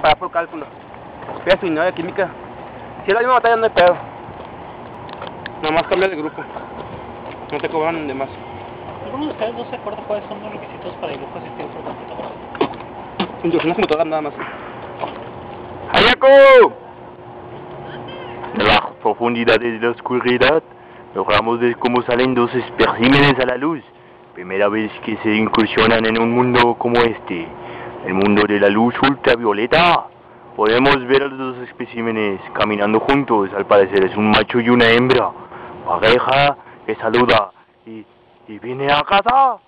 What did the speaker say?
para por cálculo. Fíjate, su de química. Si es la misma batalla, no hay pedo. Nada más cambia de grupo. No te cobran de más. ¿Alguno de ustedes no se acuerda cuáles son los requisitos para dibujo asistido por computadora? Instrucciones computadoras nada más. ¡Hayako! De las profundidades de la oscuridad, logramos ver cómo salen dos especímenes a la luz. Primera vez que se incursionan en un mundo como este, el mundo de la luz ultravioleta. Podemos ver a los dos especímenes caminando juntos, al parecer es un macho y una hembra. Pareja que saluda y, y viene a casa.